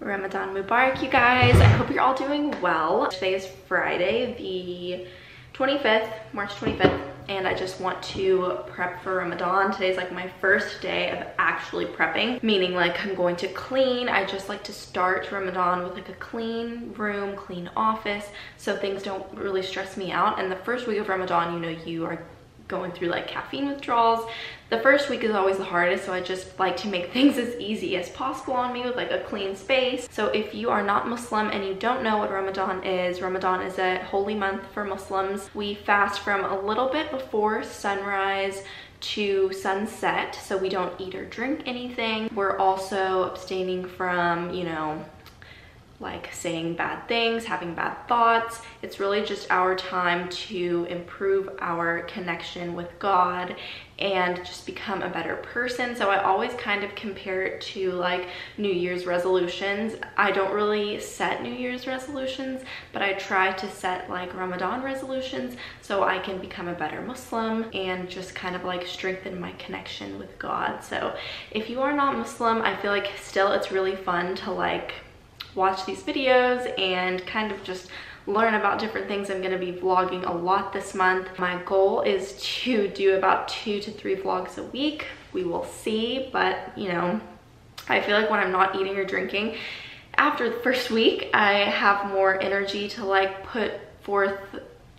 Ramadan Mubarak, you guys. I hope you're all doing well. Today is Friday, the 25th, March 25th, and I just want to prep for Ramadan. Today's like my first day of actually prepping, meaning like I'm going to clean. I just like to start Ramadan with like a clean room, clean office, so things don't really stress me out. And the first week of Ramadan, you know, you are going through like caffeine withdrawals. The first week is always the hardest, so I just like to make things as easy as possible on me with like a clean space. So if you are not Muslim and you don't know what Ramadan is, Ramadan is a holy month for Muslims. We fast from a little bit before sunrise to sunset, so we don't eat or drink anything. We're also abstaining from, you know, like saying bad things, having bad thoughts. It's really just our time to improve our connection with God and just become a better person. So I always kind of compare it to like New Year's resolutions. I don't really set New Year's resolutions, but I try to set like Ramadan resolutions so I can become a better Muslim and just kind of like strengthen my connection with God. So if you are not Muslim, I feel like still it's really fun to like watch these videos and kind of just learn about different things. I'm gonna be vlogging a lot this month. My goal is to do about two to three vlogs a week. We will see, but you know, I feel like when I'm not eating or drinking, after the first week, I have more energy to like put forth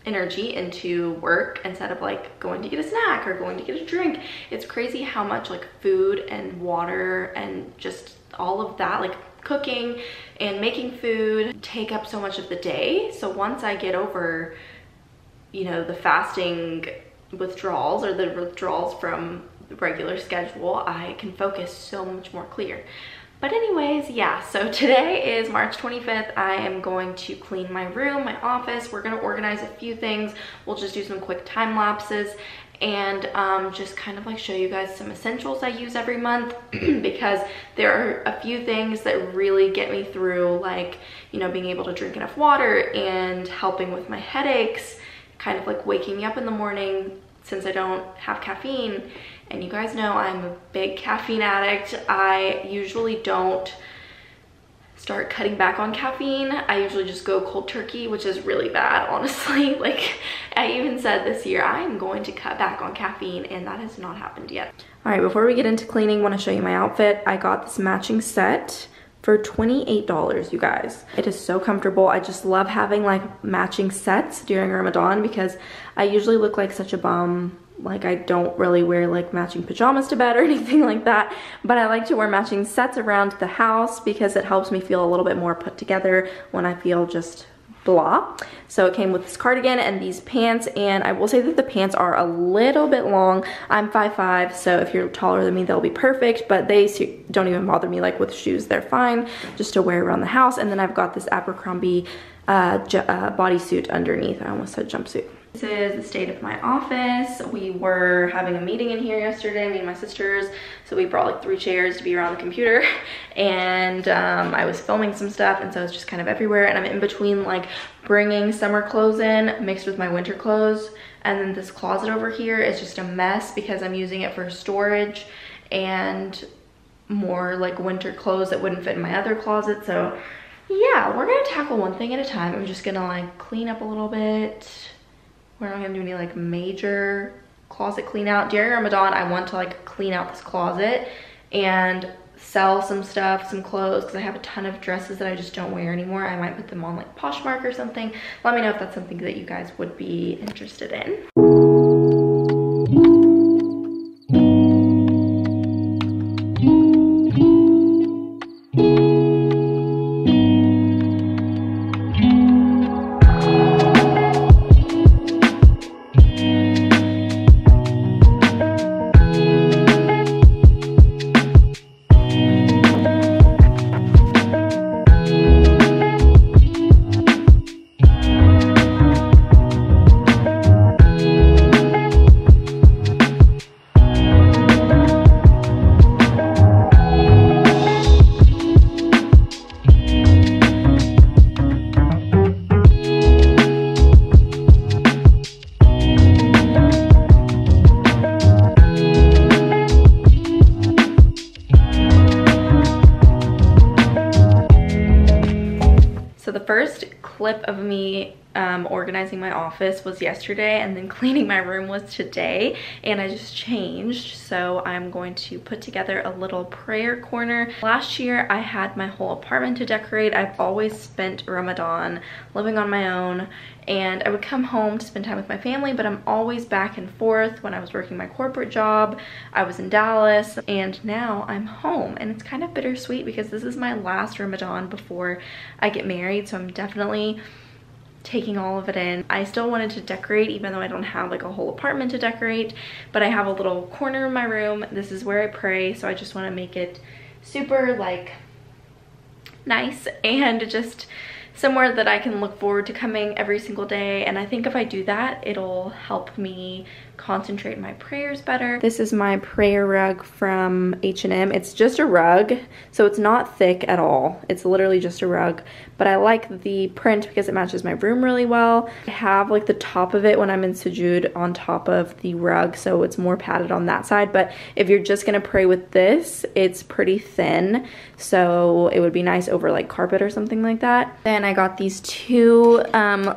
energy into work instead of like going to get a snack or going to get a drink. It's crazy how much like food and water and just all of that like cooking and making food take up so much of the day. So once I get over, you know, the fasting withdrawals or the withdrawals from the regular schedule, I can focus so much more clear. But anyways, yeah, so today is March 25th. I am going to clean my room, my office. We're gonna organize a few things. We'll just do some quick time lapses and um, just kind of like show you guys some essentials I use every month because there are a few things that really get me through like, you know, being able to drink enough water and helping with my headaches, kind of like waking me up in the morning since I don't have caffeine. And you guys know I'm a big caffeine addict. I usually don't start cutting back on caffeine. I usually just go cold turkey, which is really bad, honestly. Like I even said this year, I am going to cut back on caffeine and that has not happened yet. All right, before we get into cleaning, I wanna show you my outfit. I got this matching set for $28, you guys. It is so comfortable. I just love having like matching sets during Ramadan because I usually look like such a bum like I don't really wear like matching pajamas to bed or anything like that, but I like to wear matching sets around the house because it helps me feel a little bit more put together when I feel just blah. So it came with this cardigan and these pants and I will say that the pants are a little bit long. I'm 5'5", so if you're taller than me, they'll be perfect, but they don't even bother me like with shoes. They're fine just to wear around the house. And then I've got this Abercrombie uh, uh, bodysuit underneath. I almost said jumpsuit. This is the state of my office. We were having a meeting in here yesterday, me and my sisters. So we brought like three chairs to be around the computer and um, I was filming some stuff and so it's just kind of everywhere. And I'm in between like bringing summer clothes in mixed with my winter clothes. And then this closet over here is just a mess because I'm using it for storage and more like winter clothes that wouldn't fit in my other closet. So yeah, we're gonna tackle one thing at a time. I'm just gonna like clean up a little bit we're not gonna do any like major closet clean out. During Ramadan, I want to like clean out this closet and sell some stuff, some clothes, because I have a ton of dresses that I just don't wear anymore. I might put them on like Poshmark or something. Let me know if that's something that you guys would be interested in. Um, organizing my office was yesterday and then cleaning my room was today and I just changed so I'm going to put together a little prayer corner. Last year I had my whole apartment to decorate. I've always spent Ramadan living on my own and I would come home to spend time with my family but I'm always back and forth when I was working my corporate job I was in Dallas and now I'm home and it's kind of bittersweet because this is my last Ramadan before I get married so I'm definitely taking all of it in. I still wanted to decorate even though I don't have like a whole apartment to decorate, but I have a little corner in my room. This is where I pray, so I just want to make it super like nice and just somewhere that I can look forward to coming every single day. And I think if I do that, it'll help me concentrate my prayers better. This is my prayer rug from H&M. It's just a rug, so it's not thick at all. It's literally just a rug, but I like the print because it matches my room really well. I have like the top of it when I'm in sujood on top of the rug, so it's more padded on that side, but if you're just gonna pray with this, it's pretty thin, so it would be nice over like carpet or something like that. Then I got these two um,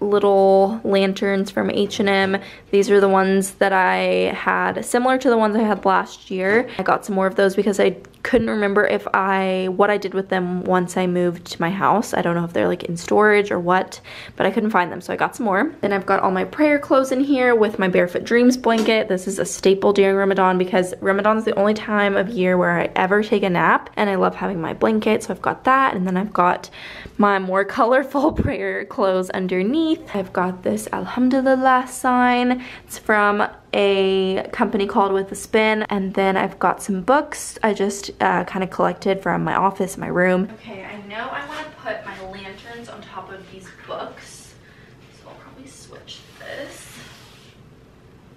little lanterns from H&M. These are the ones that I had, similar to the ones I had last year. I got some more of those because I couldn't remember if I, what I did with them once I moved to my house. I don't know if they're like in storage or what, but I couldn't find them, so I got some more. Then I've got all my prayer clothes in here with my Barefoot Dreams blanket. This is a staple during Ramadan because Ramadan is the only time of year where I ever take a nap, and I love having my blanket, so I've got that, and then I've got my more colorful prayer clothes underneath. I've got this Alhamdulillah sign. It's from a company called With a Spin. And then I've got some books I just uh, kind of collected from my office, my room. Okay, I know I want to put my lanterns on top of these books. So I'll probably switch this.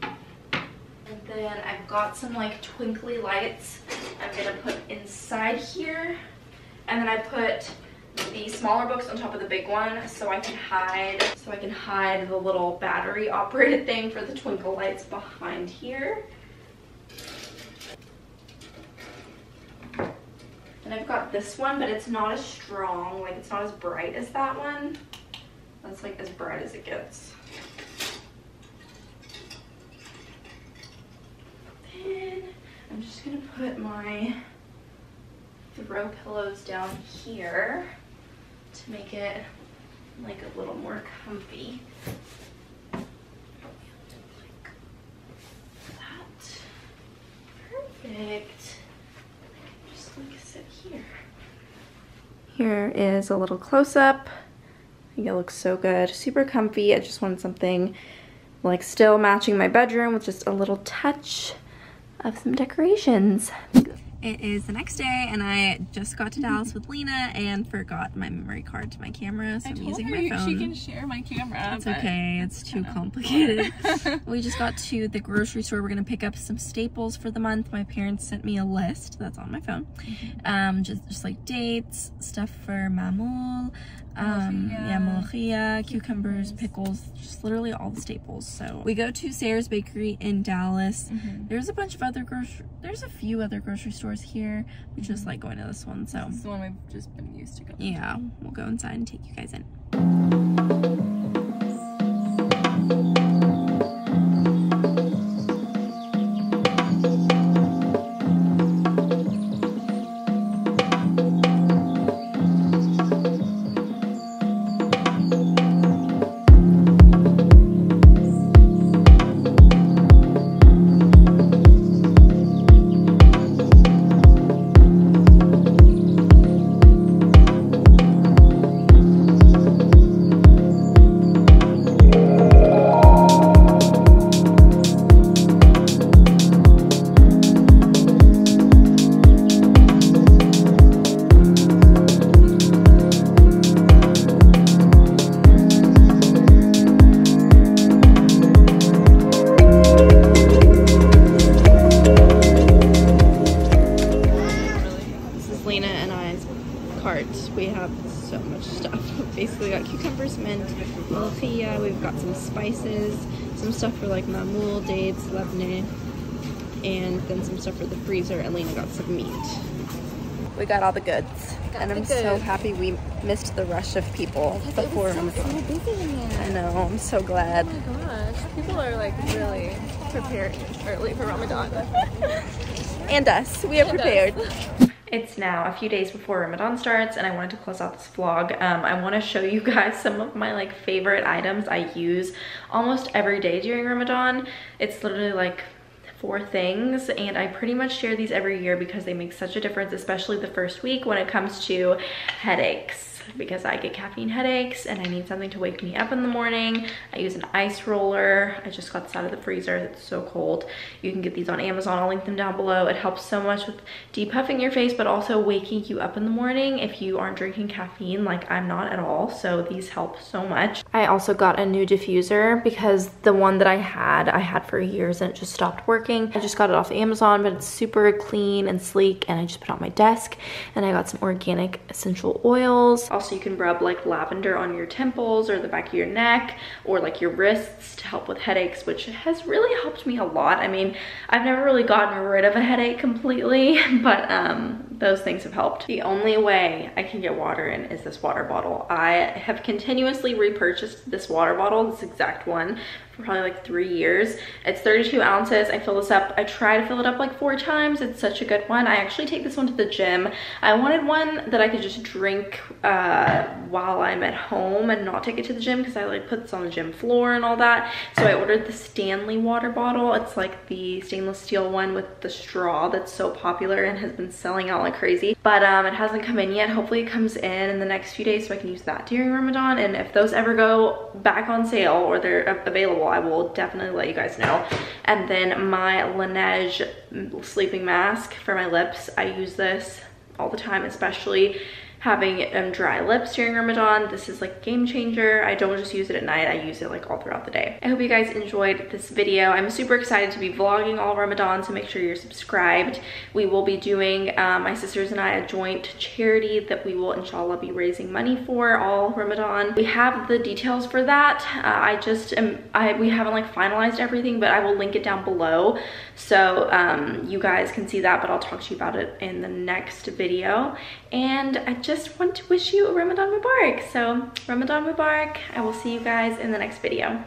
And then I've got some like twinkly lights I'm gonna put inside here. And then I put the smaller books on top of the big one so I can hide so I can hide the little battery operated thing for the twinkle lights behind here. And I've got this one, but it's not as strong, like it's not as bright as that one. That's like as bright as it gets. Then I'm just gonna put my throw pillows down here to make it like a little more comfy. Like that. Perfect. Just like sit here. Here is a little close-up. I think it looks so good. Super comfy. I just wanted something like still matching my bedroom with just a little touch of some decorations. It is the next day and I just got to Dallas with Lena and forgot my memory card to my camera so I am using my phone. she can share my camera. It's okay, it's too complicated. we just got to the grocery store. We're gonna pick up some staples for the month. My parents sent me a list that's on my phone. Mm -hmm. Um, just, just like dates, stuff for mamul, um yeah molokhia cucumbers pickles just literally all the staples. So we go to sarah's bakery in dallas. Mm -hmm. there's a bunch of other grocery there's a few other grocery stores here. We just mm -hmm. like going to this one so. This is the one we've just been used to going yeah to. we'll go inside and take you guys in and then some stuff for the freezer. Elena got some meat. We got all the goods. and I'm so happy we missed the rush of people before Ramadan. so busy in there. I know, I'm so glad. Oh my gosh. People are like really preparing early for Ramadan. And us, we are prepared. It's now a few days before Ramadan starts and I wanted to close out this vlog. Um, I want to show you guys some of my like favorite items I use almost every day during Ramadan. It's literally like four things and I pretty much share these every year because they make such a difference, especially the first week when it comes to headaches because I get caffeine headaches and I need something to wake me up in the morning. I use an ice roller. I just got this out of the freezer. It's so cold. You can get these on Amazon. I'll link them down below. It helps so much with depuffing your face, but also waking you up in the morning if you aren't drinking caffeine like I'm not at all. So these help so much. I also got a new diffuser because the one that I had, I had for years and it just stopped working. I just got it off Amazon, but it's super clean and sleek and I just put it on my desk and I got some organic essential oils. Also, you can rub like lavender on your temples or the back of your neck or like your wrists to help with headaches, which has really helped me a lot. I mean, I've never really gotten rid of a headache completely, but um, those things have helped. The only way I can get water in is this water bottle. I have continuously repurchased this water bottle, this exact one, probably like three years. It's 32 ounces. I fill this up. I try to fill it up like four times. It's such a good one. I actually take this one to the gym. I wanted one that I could just drink uh, while I'm at home and not take it to the gym because I like put this on the gym floor and all that. So I ordered the Stanley water bottle. It's like the stainless steel one with the straw that's so popular and has been selling out like crazy. But um, it hasn't come in yet. Hopefully it comes in in the next few days so I can use that during Ramadan. And if those ever go back on sale or they're a- I will definitely let you guys know. And then my Laneige sleeping mask for my lips. I use this all the time, especially having um, dry lips during Ramadan. This is like game changer. I don't just use it at night, I use it like all throughout the day. I hope you guys enjoyed this video. I'm super excited to be vlogging all Ramadan, so make sure you're subscribed. We will be doing, um, my sisters and I, a joint charity that we will inshallah be raising money for all Ramadan. We have the details for that. Uh, I just, am, I we haven't like finalized everything, but I will link it down below so um, you guys can see that, but I'll talk to you about it in the next video. And I just want to wish you a Ramadan Mubarak. So Ramadan Mubarak. I will see you guys in the next video.